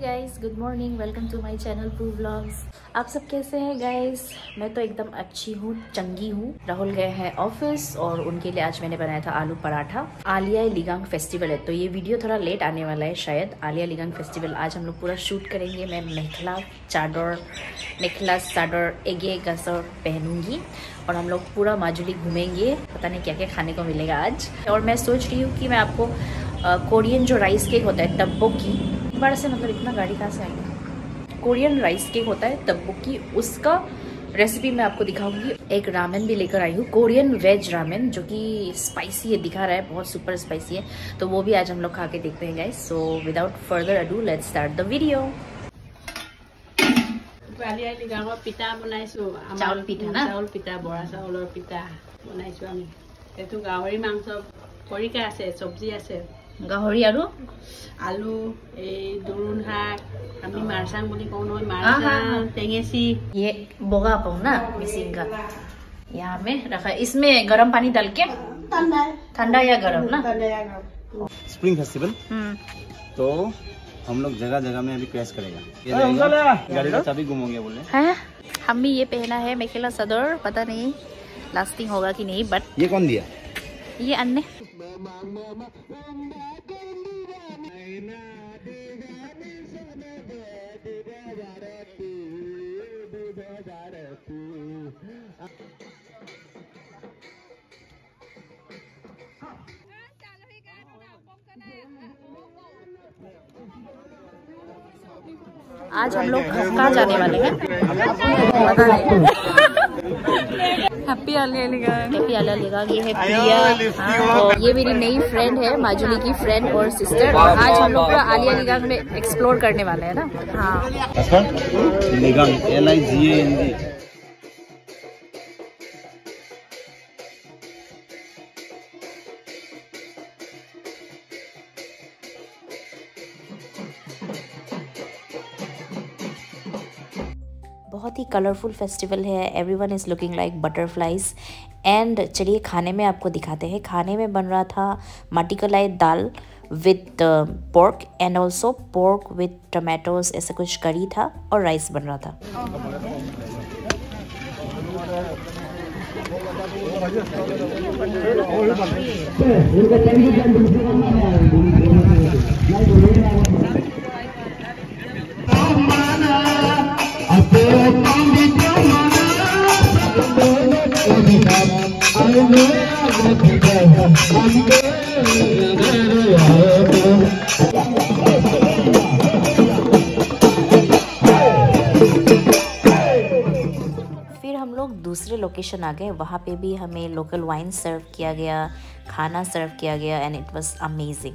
Guys good morning welcome to my channel Pru vlogs आप सब कैसे हैं गाइस मैं तो एकदम अच्छी हूँ, चंगी हूँ। राहुल गए हैं ऑफ़िस और उनके लिए आज मैंने बनाया था आलू पराठा। आलिया लिगांग फेस्टिवल है तो ये वीडियो थोड़ा लेट आने वाला है शायद। आलिया लिगांग फेस्टिवल आज हम लोग पूरा शूट करेंगे। मैं मेखला, चादर मेखला, चादर, एगे गसर पहनूँगी और हम लोग पूरा माजुली घूमेंगे। पता नहीं क्या क्या खाने को मिलेगा आज। और मैं सोच रही हूँ कि मैं आपको कोरियन जो राइस केक होता है तब्बो की बार से मतलब इतना गाड़ी कहाँ से आएगा कोरियन राइस केक होता है तब्बो की उसका रेसिपी मैं आपको दिखाऊंगी एक रामेन भी लेकर आई हूँ कोरियन वेज रामेन जो कि स्पाइसी है दिखा रहा है बहुत सुपर स्पाइसी है तो वो भी आज हम लोग खा के देखते हैं guys so without further ado let's start the video পিঠা বনাইছো চাউল পিঠা না? চাউল পিঠা বৰা চাউলৰ পিঠা বনাইছো আমি এইটো গাহৰি মাংস খৰিকা আছে চব্জি আছে গাহৰি আৰু আলু এই দৰুণ শাক আমি মাৰচাং বুলি কওঁ নহয় হা, হা, মাৰচাং হা। টেঙেচি ये बोगा पाऊ ना मिसिंग का यहाँ में रखा है इसमें गर्म पानी डाल के ठंडा या गर्म ना स्प्रिंग फेस्टिवल हम्म तो हम लोग जगह जगह में अभी क्रैश करेगा ये रहेगा, गाड़ी का चाबी गुम हो गया बोले है हम भी ये पहना है मेखेला सदर पता नहीं लास्टिंग होगा कि नहीं बट ये कौन दिया ये अन्य आज हम लोग कहाँ जाने वाले हैं? पता नहीं। हैप्पी हैप्पी अलीगढ़ ये है प्रिया। हाँ, और ये मेरी नई फ्रेंड है माजुली की फ्रेंड और सिस्टर और आज हम लोग पूरा आलिया लिगांग में एक्सप्लोर करने वाले हैं ना। हाँ। एल आई जी एन जी कलरफुल फेस्टिवल है everyone is looking like butterflies and चलिए, खाने में आपको दिखाते हैं। खाने में बन रहा था माटी कलाई दाल with pork and also pork with tomatoes ऐसा कुछ करी था और राइस बन रहा था। दूसरे लोकेशन आ गए। वहाँ पे भी हमें लोकल वाइन सर्व किया गया, खाना सर्व किया गया एंड इट वाज अमेजिंग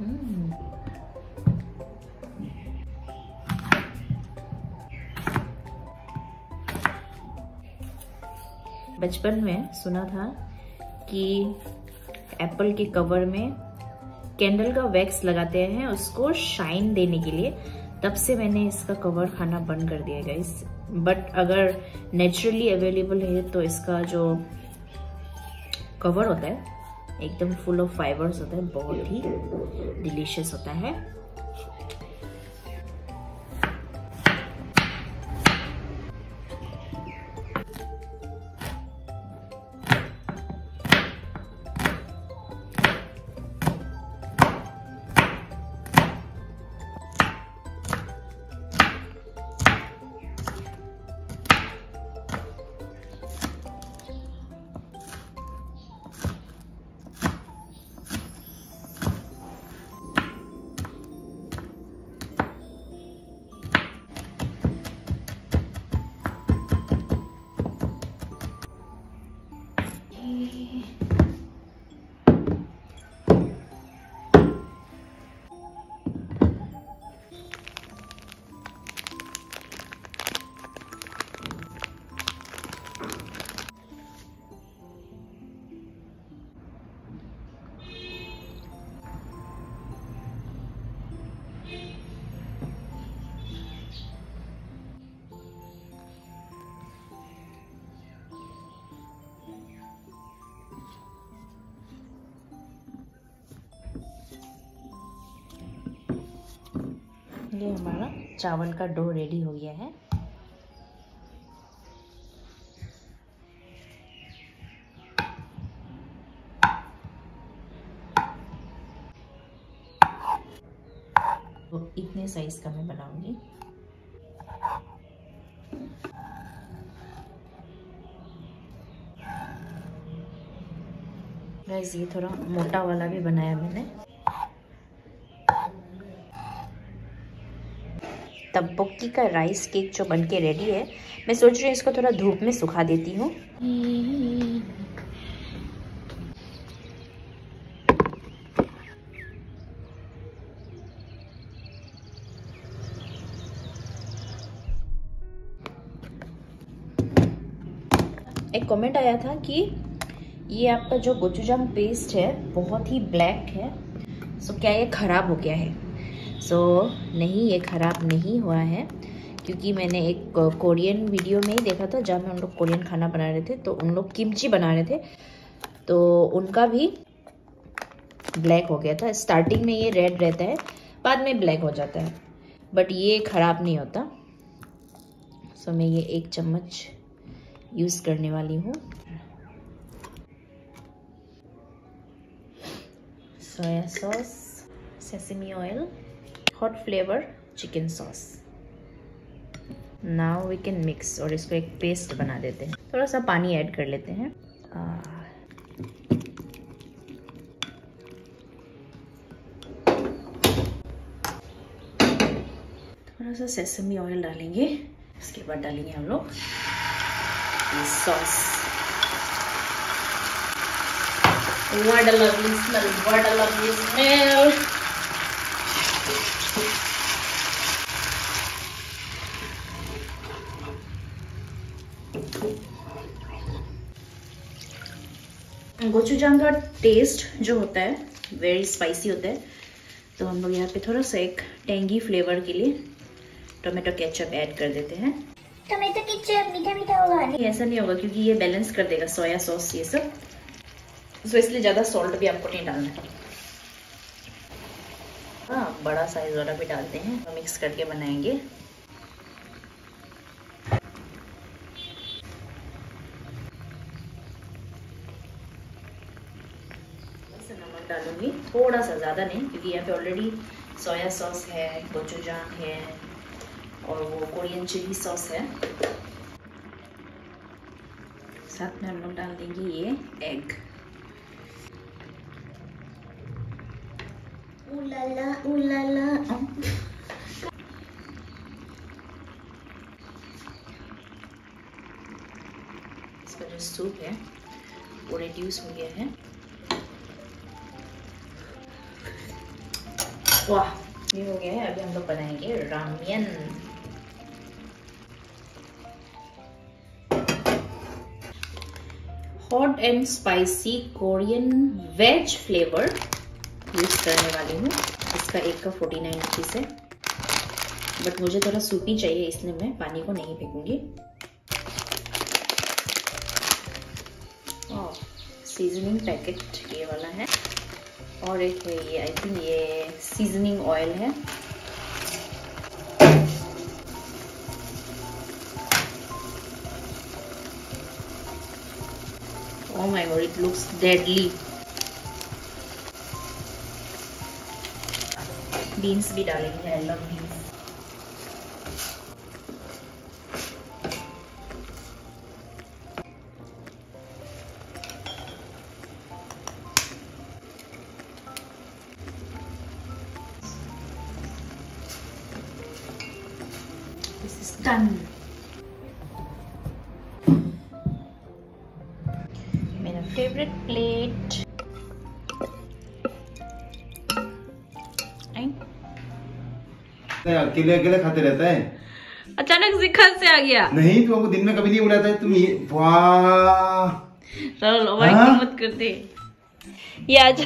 बचपन में सुना था कि एप्पल के कवर में कैंडल का वैक्स लगाते हैं उसको शाइन देने के लिए। तब से मैंने इसका कवर खाना बंद कर दिया गाइस बट अगर नेचुरली अवेलेबल है तो इसका जो कवर होता है एकदम फुल ऑफ़ फाइबर्स होता है बहुत ही डिलीशियस होता है। ये हमारा चावल का डो रेडी हो गया है। तो इतने साइज़ का मैं बनाऊँगी। ये थोड़ा मोटा वाला भी बनाया मैंने। तब्बुक्की का राइस केक जो बनके रेडी है, मैं सोच रही हूँ इसको थोड़ा धूप में सुखा देती हूँ। एक कमेंट आया था कि ये आपका जो गोचुजाम पेस्ट है, बहुत ही ब्लैक है सो क्या ये ख़राब हो गया है? सो नहीं, ये ख़राब नहीं हुआ है, क्योंकि मैंने एक कोरियन वीडियो में ही देखा था, जहाँ में उन लोग कोरियन खाना बना रहे थे तो उन लोग किमची बना रहे थे। तो उनका भी ब्लैक हो गया था। स्टार्टिंग में ये रेड रहता है, बाद में ब्लैक हो जाता है। बट ये ख़राब नहीं होता। सो मैं ये एक चम्मच यूज़ करने वाली हूँ। Soya sauce sesame oil hot flavour chicken sauce now we can mix और इसको एक पेस्ट बना देते हैं। थोड़ा सा पानी ऐड कर लेते हैं। थोड़ा सा सेसमी ऑयल डालेंगे। उसके बाद डालेंगे हम लोग sauce What a lovely smell, what a lovely smell. Gochujang का टेस्ट जो होता है वेरी स्पाइसी होता है। तो हम लोग यहाँ पे थोड़ा सा एक टेंगी फ्लेवर के लिए टोमेटो केचप ऐड कर देते हैं। टोमेटो केचप मीठा मीठा होगा। नहीं ऐसा नहीं होगा क्योंकि ये बैलेंस कर देगा सोया सॉस ये सब। सो इसलिए ज़्यादा सॉल्ट भी आपको नहीं डालना है। हाँ बड़ा साइज़ वाला भी डालते हैं। तो मिक्स करके बनाएँगे नमक डालूँगी थोड़ा सा ज़्यादा नहीं क्योंकि यहाँ पे ऑलरेडी सोया सॉस है गोचुजान है और वो कोरियन चिली सॉस है। साथ में हम लोग डाल देंगे ये एग उलाला उलाला इसका जो सूप है वो रिड्यूस हो गया है। वाह ये हो गया है अभी हम लोग बनाएँगे ramyeon hot and spicy Korean veg flavour use करने वाली हूँ। इसका एक का फोर्टी नाइन रुपीज़ है। बट मुझे थोड़ा सूपी चाहिए, इसलिए मैं पानी को नहीं फेंकूँगी। सीजनिंग पैकेट ये वाला है। और एक है ये आई थिंक ये सीजनिंग ऑयल है it looks deadly. बीन्स भी डालेंगे आई लव बीन्स Done. मेरा फेवरेट प्लेट अकेले अकेले खाते रहता है। अचानक जिखन से आ गया। नहीं तुमको दिन में कभी नहीं बुलाता है तुम ये वाह। चलो हाँ? मत करते। ये आज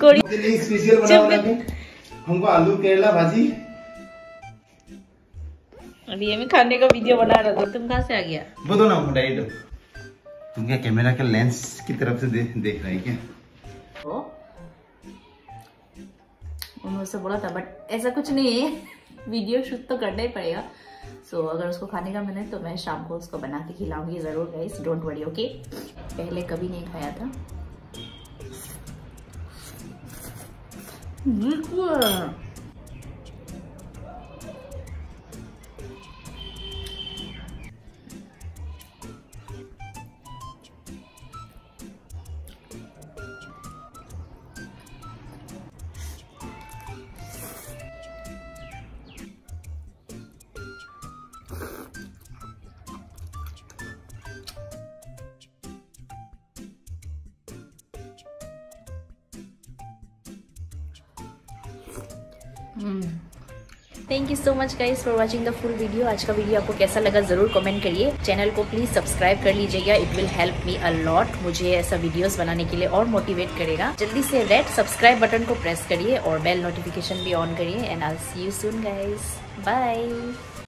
कोरी के लिए स्पेशल बना हमको आलू केरला भाजी। अभी ये मैं खाने का वीडियो बना रहा था तुम कहाँ से आ गया? वो दो ना डाइट तुम क्या कैमरा के लेंस की तरफ़ से दे, देख रहे क्या? ओ? उन्होंने उससे बोला था बट ऐसा कुछ नहीं है। वीडियो शूट तो करना ही पड़ेगा। सो so, अगर उसको खाने का मन है तो मैं शाम को उसको बना के खिलाऊँगी ज़रूर गाइस डोंट वरी ओके पहले कभी नहीं खाया था। बिल्कुल। Thank you so much guys for watching the full video आज का वीडियो आपको कैसा लगा ज़रूर कमेंट करिए. चैनल को प्लीज़ सब्सक्राइब कर लीजिएगा. It will help me a lot मुझे ऐसा वीडियोस बनाने के लिए और मोटिवेट करेगा. जल्दी से रेड सब्सक्राइब बटन को प्रेस करिए और बेल नोटिफिकेशन भी ऑन करिए. And I see you soon guys bye